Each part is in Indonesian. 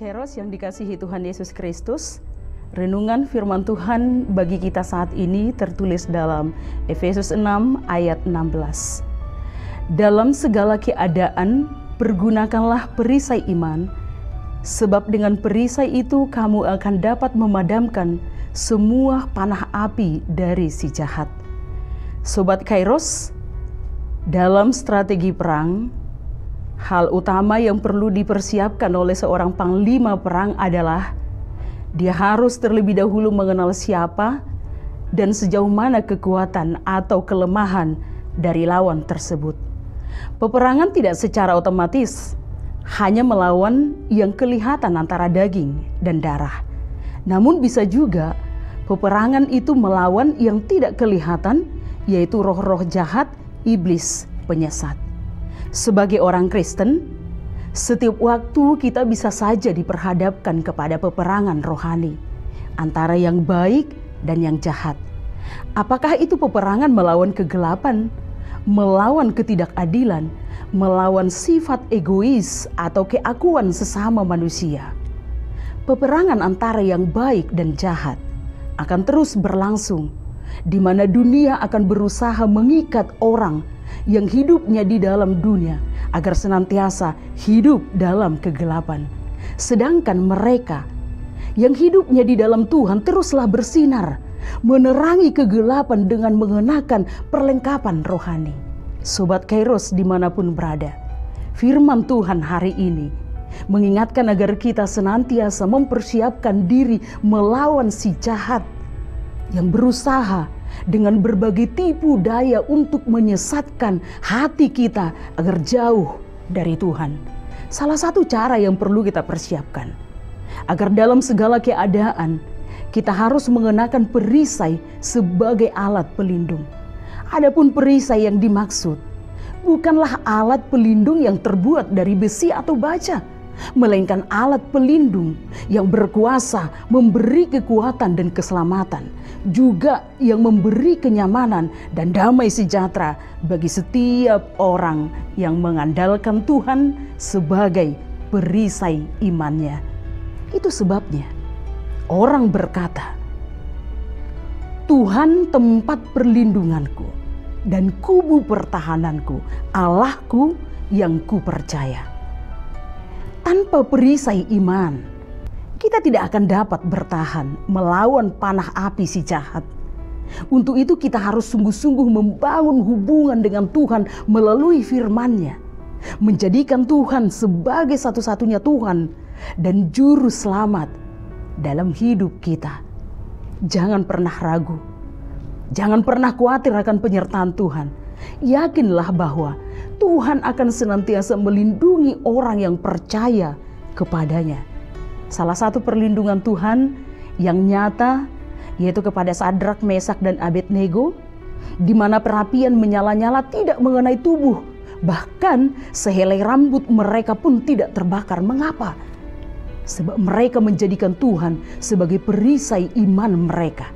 Keros yang dikasihi Tuhan Yesus Kristus, renungan firman Tuhan bagi kita saat ini tertulis dalam Efesus 6 ayat 16. Dalam segala keadaan, pergunakanlah perisai iman, sebab dengan perisai itu kamu akan dapat memadamkan semua panah api dari si jahat. Sobat Kairos, dalam strategi perang, Hal utama yang perlu dipersiapkan oleh seorang panglima perang adalah dia harus terlebih dahulu mengenal siapa dan sejauh mana kekuatan atau kelemahan dari lawan tersebut. Peperangan tidak secara otomatis hanya melawan yang kelihatan antara daging dan darah. Namun bisa juga peperangan itu melawan yang tidak kelihatan yaitu roh-roh jahat, iblis, penyesat. Sebagai orang Kristen, setiap waktu kita bisa saja diperhadapkan kepada peperangan rohani antara yang baik dan yang jahat. Apakah itu peperangan melawan kegelapan, melawan ketidakadilan, melawan sifat egois atau keakuan sesama manusia? Peperangan antara yang baik dan jahat akan terus berlangsung, di mana dunia akan berusaha mengikat orang yang hidupnya di dalam dunia agar senantiasa hidup dalam kegelapan. Sedangkan mereka yang hidupnya di dalam Tuhan teruslah bersinar, menerangi kegelapan dengan mengenakan perlengkapan rohani. Sobat Kairos di mana pun berada, firman Tuhan hari ini mengingatkan agar kita senantiasa mempersiapkan diri melawan si jahat yang berusaha dengan berbagai tipu daya untuk menyesatkan hati kita agar jauh dari Tuhan. Salah satu cara yang perlu kita persiapkan agar dalam segala keadaan kita harus mengenakan perisai sebagai alat pelindung. Adapun perisai yang dimaksud bukanlah alat pelindung yang terbuat dari besi atau baja, melainkan alat pelindung yang berkuasa memberi kekuatan dan keselamatan, juga yang memberi kenyamanan dan damai sejahtera bagi setiap orang yang mengandalkan Tuhan sebagai perisai imannya. Itu sebabnya orang berkata, "Tuhan tempat perlindunganku dan kubu pertahananku, Allahku yang kupercaya." Tanpa perisai iman, kita tidak akan dapat bertahan melawan panah api si jahat. Untuk itu kita harus sungguh-sungguh membangun hubungan dengan Tuhan melalui firman-Nya. Menjadikan Tuhan sebagai satu-satunya Tuhan dan juru selamat dalam hidup kita. Jangan pernah ragu. Jangan pernah khawatir akan penyertaan Tuhan. Yakinlah bahwa Tuhan akan senantiasa melindungi orang yang percaya kepadanya. Salah satu perlindungan Tuhan yang nyata yaitu kepada Sadrak, Mesak, dan Abednego, di mana perapian menyala-nyala tidak mengenai tubuh, bahkan sehelai rambut mereka pun tidak terbakar. Mengapa? Sebab mereka menjadikan Tuhan sebagai perisai iman mereka.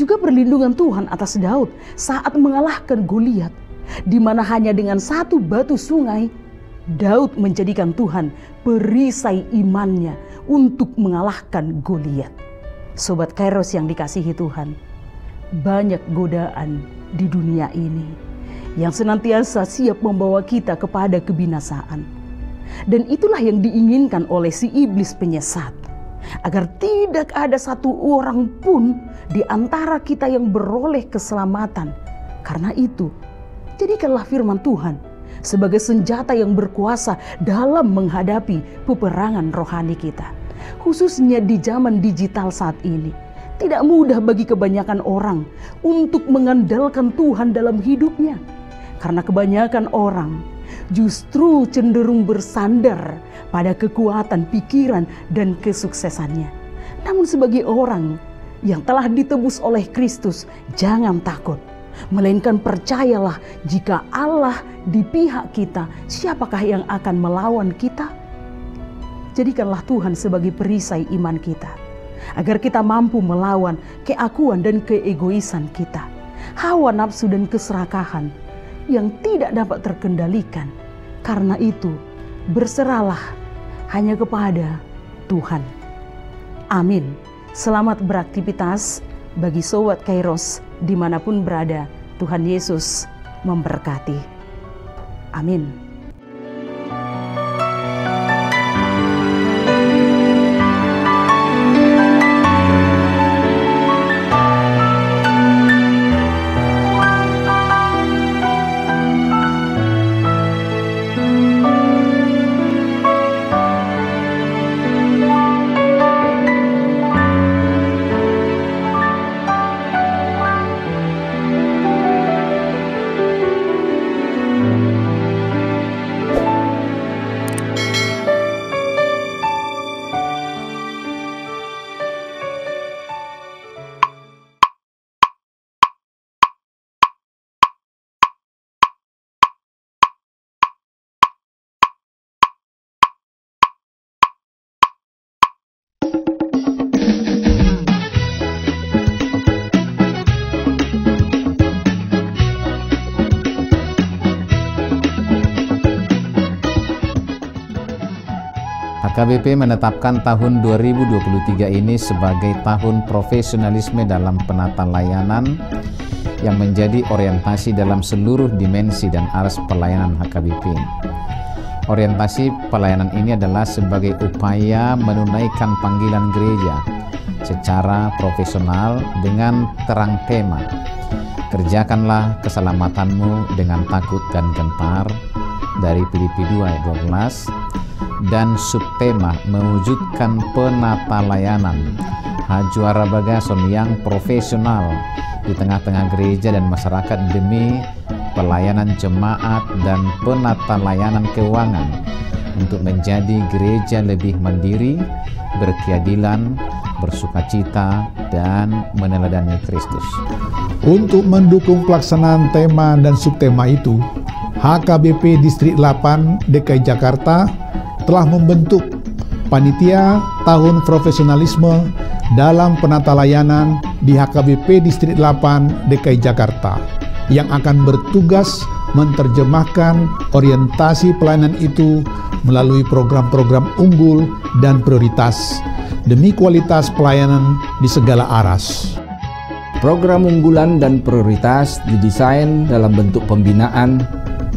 Juga perlindungan Tuhan atas Daud saat mengalahkan Goliat di mana hanya dengan satu batu sungai, Daud menjadikan Tuhan perisai imannya untuk mengalahkan Goliat. Sobat Kairos yang dikasihi Tuhan, banyak godaan di dunia ini yang senantiasa siap membawa kita kepada kebinasaan. Dan itulah yang diinginkan oleh si iblis penyesat. Agar tidak ada satu orang pun di antara kita yang beroleh keselamatan. Karena itu, Jadikanlah firman Tuhan sebagai senjata yang berkuasa dalam menghadapi peperangan rohani kita. Khususnya di zaman digital saat ini. Tidak mudah bagi kebanyakan orang untuk mengandalkan Tuhan dalam hidupnya. Karena kebanyakan orang justru cenderung bersandar pada kekuatan pikiran dan kesuksesannya. Namun sebagai orang yang telah ditebus oleh Kristus, jangan takut Melainkan percayalah jika Allah di pihak kita, siapakah yang akan melawan kita? Jadikanlah Tuhan sebagai perisai iman kita. Agar kita mampu melawan keakuan dan keegoisan kita. Hawa nafsu dan keserakahan yang tidak dapat terkendalikan. Karena itu berserahlah hanya kepada Tuhan. Amin. Selamat beraktivitas bagi Sobat Kairos di mana pun berada. Tuhan Yesus memberkati. Amin. HKBP menetapkan tahun 2023 ini sebagai tahun profesionalisme dalam penata layanan yang menjadi orientasi dalam seluruh dimensi dan aras pelayanan HKBP. Orientasi pelayanan ini adalah sebagai upaya menunaikan panggilan gereja secara profesional dengan terang tema. Kerjakanlah keselamatanmu dengan takut dan gentar dari Filipi 2 ayat 12 dan subtema mewujudkan penata layanan Hajuara Bagason yang profesional di tengah-tengah gereja dan masyarakat demi pelayanan jemaat dan penata layanan keuangan untuk menjadi gereja lebih mandiri, berkeadilan, bersukacita, dan meneladani Kristus. Untuk mendukung pelaksanaan tema dan subtema itu, HKBP Distrik 8 DKI Jakarta telah membentuk panitia tahun profesionalisme dalam penata layanan di HKBP Distrik 8 DKI Jakarta yang akan bertugas menerjemahkan orientasi pelayanan itu melalui program-program unggul dan prioritas demi kualitas pelayanan di segala aras. Program unggulan dan prioritas didesain dalam bentuk pembinaan,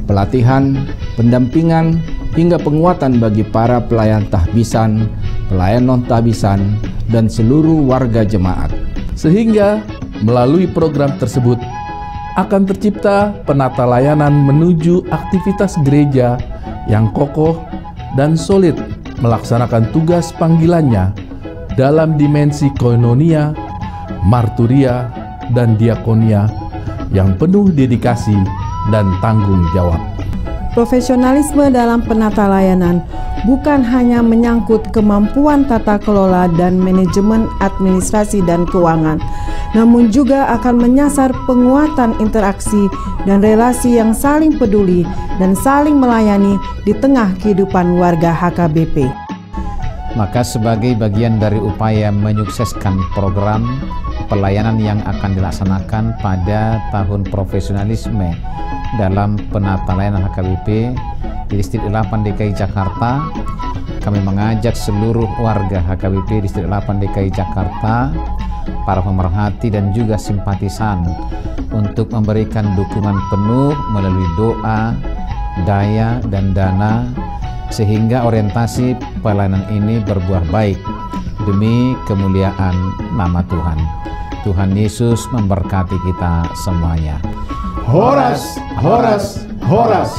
pelatihan, pendampingan, hingga penguatan bagi para pelayan tahbisan, pelayan non-tahbisan, dan seluruh warga jemaat. Sehingga melalui program tersebut akan tercipta penata layanan menuju aktivitas gereja yang kokoh dan solid melaksanakan tugas panggilannya dalam dimensi koinonia, marturia, dan diakonia yang penuh dedikasi dan tanggung jawab. Profesionalisme dalam penata layanan bukan hanya menyangkut kemampuan tata kelola dan manajemen administrasi dan keuangan, namun juga akan menyasar penguatan interaksi dan relasi yang saling peduli dan saling melayani di tengah kehidupan warga HKBP. Maka sebagai bagian dari upaya menyukseskan program pelayanan yang akan dilaksanakan pada tahun profesionalisme dalam penata layanan HKBP di Distrik 8 DKI Jakarta. Kami mengajak seluruh warga HKBP Distrik 8 DKI Jakarta, para pemerhati dan juga simpatisan untuk memberikan dukungan penuh melalui doa, daya, dan dana sehingga orientasi pelayanan ini berbuah baik demi kemuliaan nama Tuhan. Tuhan Yesus memberkati kita semuanya. Horas, horas, horas.